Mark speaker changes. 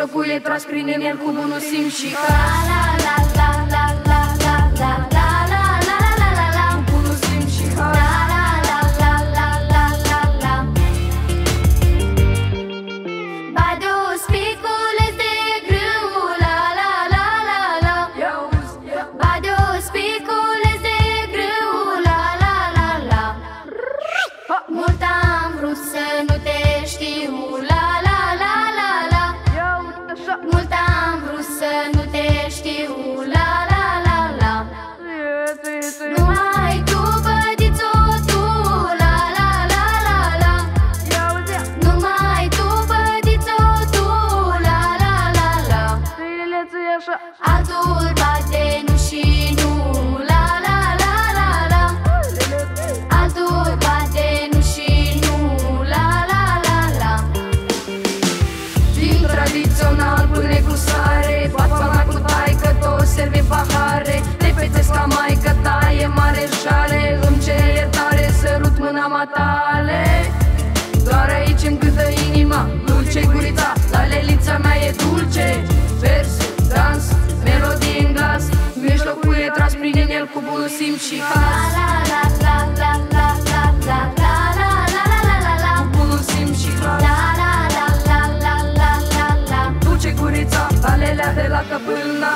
Speaker 1: Jocul e tras prin el cu bunul simț și ca la la la la matale Doar aici îmi cântă inima Dulce gurita, la lelița mea e dulce. simți și haz la la la la la la la la la la la la la la Bunul simț și haz la la la la la la la la Duce gurița alelea de la căpâna.